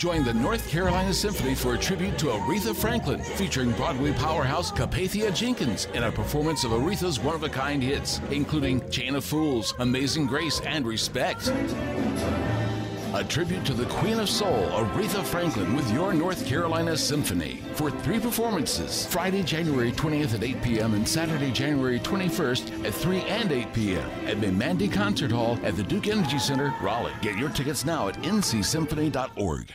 Join the North Carolina Symphony for a tribute to Aretha Franklin, featuring Broadway powerhouse Capathia Jenkins in a performance of Aretha's one of a kind hits, including Chain of Fools, Amazing Grace, and Respect. A tribute to the Queen of Soul, Aretha Franklin, with your North Carolina Symphony. For three performances Friday, January 20th at 8 p.m. and Saturday, January 21st at 3 and 8 p.m. at the Meymandi Concert Hall at the Duke Energy Center, Raleigh. Get your tickets now at ncsymphony.org.